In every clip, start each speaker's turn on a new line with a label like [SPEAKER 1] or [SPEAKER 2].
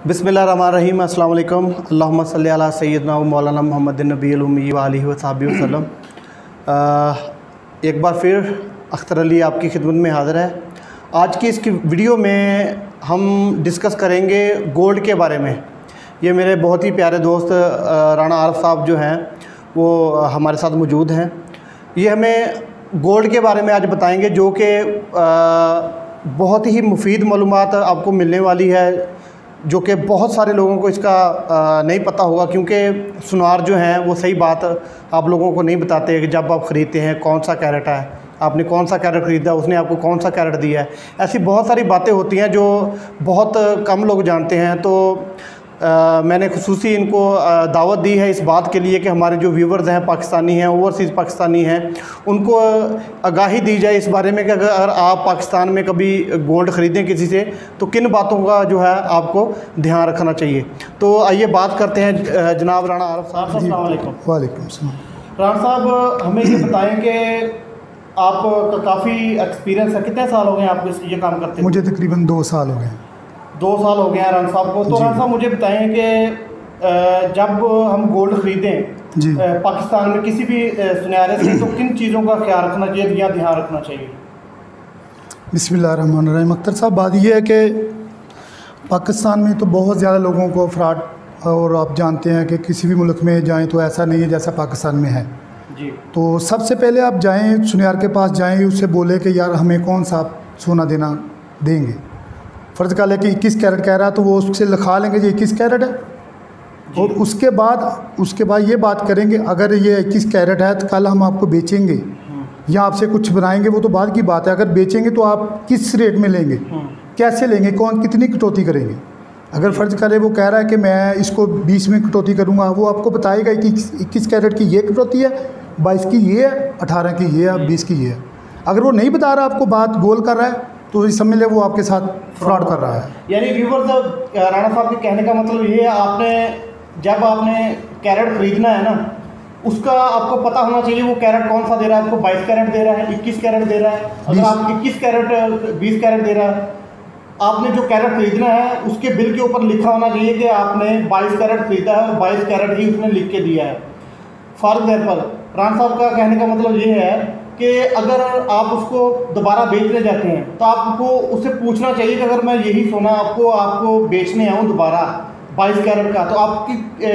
[SPEAKER 1] बिसमीम अल्लाम अल्लाहुम्मा सल्ली अला सैयदना मौलाना मोहम्मद नबी वाली वसाबी वसल्लम एक बार फिर अख्तर अली आपकी खिदमत में हाज़िर है। आज की इसकी वीडियो में हम डिस्कस करेंगे गोल्ड के बारे में। ये मेरे बहुत ही प्यारे दोस्त राना आरफ साहब जो हैं, वो हमारे साथ मौजूद हैं। ये हमें गोल्ड के बारे में आज बताएँगे, जो कि बहुत ही मुफीद मालूम आपको मिलने वाली है। जो कि बहुत सारे लोगों को इसका नहीं पता होगा, क्योंकि सुनार जो हैं, वो सही बात आप लोगों को नहीं बताते कि जब आप ख़रीदते हैं, कौन सा कैरेट है। आपने कौन सा कैरेट ख़रीदा, उसने आपको कौन सा कैरेट दिया है। ऐसी बहुत सारी बातें होती हैं जो बहुत कम लोग जानते हैं। तो आ, मैंने खसूस इनको आ, दावत दी है इस बात के लिए कि हमारे जो व्यूवर्स हैं पाकिस्तानी हैं ओवरसीज़ पाकिस्तानी हैं उनको आगाही दी जाए इस बारे में कि अगर आप पाकिस्तान में कभी गोल्ड ख़रीदें किसी से तो किन बातों का जो है आपको ध्यान रखना चाहिए? तो आइए बात करते हैं जनाब राना आरफ साहब।
[SPEAKER 2] वालेकुम।
[SPEAKER 1] राना साहब हमें ये बताएँ कि आपका काफ़ी एक्सपीरियंस है। कितने साल हो गए आपको ये काम करते हैं
[SPEAKER 2] मुझे तकरीबन दो साल हो गए।
[SPEAKER 1] दो साल हो गए हैं रन साहब को। तो रन साहब मुझे बताएँ कि जब हम गोल्ड ख़रीदें जी। पाकिस्तान में किसी भी सुनहरे से तो किन चीज़ों का ख्याल रखना चाहिए या ध्यान रखना चाहिए?
[SPEAKER 2] बिस्मिल्लाह अख्तर साहब बात यह है कि पाकिस्तान में तो बहुत ज़्यादा लोगों को फ्रॉड और आप जानते हैं कि किसी भी मुल्क में जाएँ तो ऐसा नहीं है जैसा पाकिस्तान में है। जी। तो सबसे पहले आप जाएँ सुनियार के पास जाएँ उससे बोले कि यार हमें कौन सा सोना देना देंगे? फ़र्ज़ का लेके इक्कीस कैरेट कह रहा है तो वो उससे लिखा लेंगे जी इक्कीस कैरेट है। और उसके बाद उसके बाद ये बात करेंगे अगर ये इक्कीस कैरेट है तो कल हम आपको बेचेंगे। हम्म। या आपसे कुछ बनाएँगे वो तो बाद की बात है। अगर बेचेंगे तो आप किस रेट में लेंगे? हम्म। कैसे लेंगे? कौन कितनी कटौती करेंगे? अगर फ़र्ज़ करे वो कह रहा है कि मैं इसको बीस में कटौती करूँगा वो आपको बताएगा कि इक्कीस कैरेट की ये कटौती है बाईस की ये है अठारह की ये है बीस की ये है। अगर वो नहीं बता रहा आपको बात गोल कर रहा है तो इस समझ ले वो आपके साथ फ्रॉड कर रहा है।
[SPEAKER 1] यानी व्यूवर साहब राणा साहब के कहने का मतलब ये है आपने जब आपने कैरेट खरीदना है ना उसका आपको पता होना चाहिए वो कैरेट कौन सा दे रहा है आपको बाईस कैरेट दे रहा है इक्कीस कैरेट दे रहा है अगर आप इक्कीस कैरेट बीस कैरेट दे रहा है आपने जो कैरेट खरीदना है उसके बिल के ऊपर लिखा होना चाहिए कि आपने बाईस कैरेट खरीदा है और बाईस कैरेट ही उसने लिख के दिया है। फॉर एग्ज़ाम्पल राणा साहब का कहने का मतलब ये है कि अगर आप उसको दोबारा बेचने जाते हैं तो आपको उससे पूछना चाहिए कि अगर मैं यही सोना आपको आपको बेचने आऊँ दोबारा बाईस कैरेट का तो आप कि,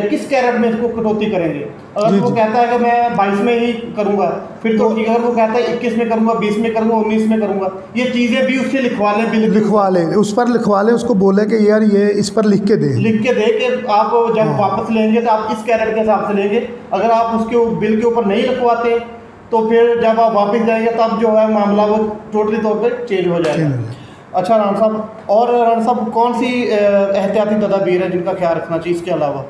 [SPEAKER 1] किस कैरेट में इसको कटौती करेंगे? अगर वो कहता है कि मैं बाईस में ही करूँगा फिर तो ठीक अगर वो कहता है इक्कीस में करूँगा बीस में करूँगा उन्नीस में करूँगा ये चीज़ें भी उससे लिखवा लें बिल।
[SPEAKER 2] लिखवा लें उस पर लिखवा लें उसको बोले कि यार ये इस पर लिख के दे।
[SPEAKER 1] लिख के दे कि आप जब हाँ। वापस लेंगे तो आप इस कैरेट के हिसाब से लेंगे। अगर आप उसके बिल के ऊपर नहीं लिखवाते तो फिर जब आप वापस जाएँगे तब जो है मामला वो टोटली तौर पर चेंज हो जाएगा। अच्छा रान साहब और रान साहब कौन सी एहतियाती तदाबीर है जिनका ख्याल रखना चाहिए इसके अलावा?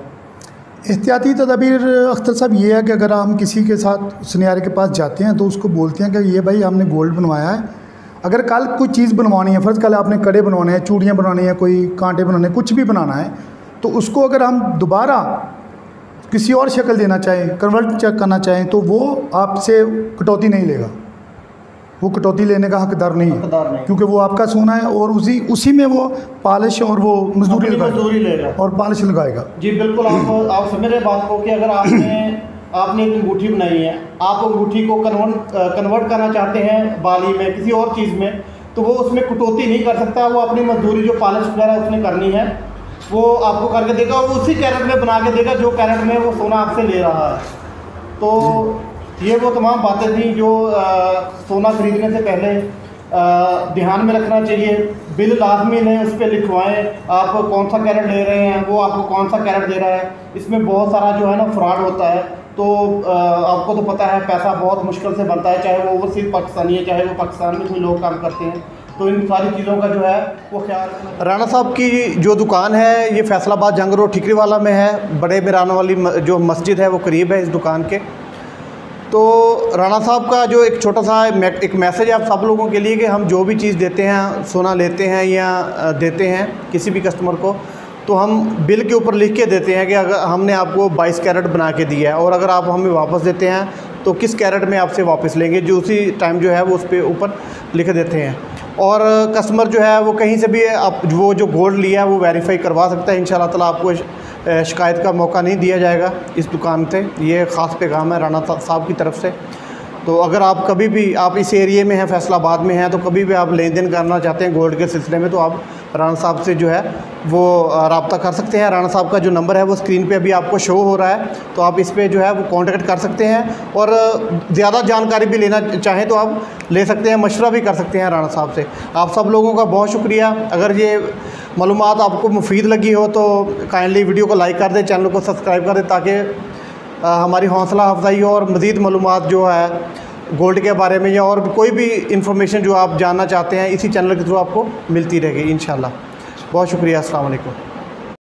[SPEAKER 2] एहतियाती तदाबीर अख्तर साहब ये है कि अगर हम किसी के साथ सुनियारे के पास जाते हैं तो उसको बोलते हैं कि ये भाई हमने गोल्ड बनवाया है। अगर कल कोई चीज़ बनवानी है फ़र्ज़ कल आपने कड़े बनवाने हैं चूड़ियाँ बनानी हैं कोई कांटे बनाने कुछ भी बनाना है तो उसको अगर हम दोबारा किसी और शक्ल देना चाहें कन्वर्ट चेक करना चाहें तो वो आपसे कटौती नहीं लेगा। वो कटौती लेने का हकदार नहीं है क्योंकि वो आपका सोना है और उसी उसी में वो पॉलिश और वो मजदूरी
[SPEAKER 1] मजदूरी लेगा।
[SPEAKER 2] और पॉलिश लगाएगा।
[SPEAKER 1] जी बिल्कुल आप आप समझ रहे बात को कि अगर आपने आपने एक अंगूठी बनाई है आप अंगूठी को कन्वर्ट कन्वर्ट करना चाहते हैं बाली में किसी और चीज़ में तो वो उसमें कटौती नहीं कर सकता वो अपनी मजदूरी जो पॉलिश वगैरह उसने करनी है वो आपको करके देगा और उसी कैरेट में बना के देगा जो कैरेट में वो सोना आपसे ले रहा है। तो ये वो तमाम बातें थी जो आ, सोना खरीदने से पहले ध्यान में रखना चाहिए। बिल लाजमी ने उस पर लिखवाएँ आप कौन सा कैरेट ले रहे हैं वो आपको कौन सा कैरेट दे रहा है। इसमें बहुत सारा जो है ना फ्रॉड होता है। तो आपको तो पता है पैसा बहुत मुश्किल से बनता है चाहे वो ओवरसीज पाकिस्तानी है चाहे वो पाकिस्तान में कोई लोग काम करते हैं। तो इन सारी चीज़ों का जो है, वो ख्याल राना साहब की जो दुकान है, ये फैसलाबाद जंग रोड ठिकरी वाला में है। बड़े मिराना वाली जो मस्जिद है, वो करीब है इस दुकान के। तो राना साहब का जो एक छोटा सा एक मैसेज है आप सब लोगों के लिए कि हम जो भी चीज़ देते हैं, सोना लेते हैं या देते हैं किसी भी कस्टमर को तो हम बिल के ऊपर लिख के देते हैं कि अगर हमने आपको 22 कैरेट बना के दिया है और अगर आप हमें वापस देते हैं तो किस कैरेट में आपसे वापस लेंगे, जो उसी टाइम जो है वो उस पर ऊपर लिख देते हैं। और कस्टमर जो है, वो कहीं से भी आप वो जो गोल्ड लिया है, वो वेरीफाई करवा सकते हैं। इन ताला आपको शिकायत का मौका नहीं दिया जाएगा इस दुकान से। ये ख़ास पैगाम है राना साहब की तरफ़ से। तो अगर आप कभी भी, आप इस एरिए में हैं, फैसलाबाद में हैं तो कभी भी आप लेन देन करना चाहते हैं गोल्ड के सिलसिले में तो आप राना साहब से जो है, वो रबता कर सकते हैं। राना साहब का जो नंबर है, वो स्क्रीन पे अभी आपको शो हो रहा है। तो आप इस पर जो है, वो कांटेक्ट कर सकते हैं। और ज़्यादा जानकारी भी लेना चाहें तो आप ले सकते हैं, मशवरा भी कर सकते हैं राना साहब से। आप सब लोगों का बहुत शुक्रिया। अगर ये मालूम आपको मुफीद लगी हो तो काइंडली वीडियो को लाइक कर दें चैनल को सब्सक्राइब कर दें, ताकि हमारी हौसला अफजाई हो और मज़ीद मालूम जो है गोल्ड के बारे में या और कोई भी इंफॉर्मेशन जो आप जानना चाहते हैं, इसी चैनल के थ्रू आपको मिलती रहेगी इन बहुत शुक्रिया असल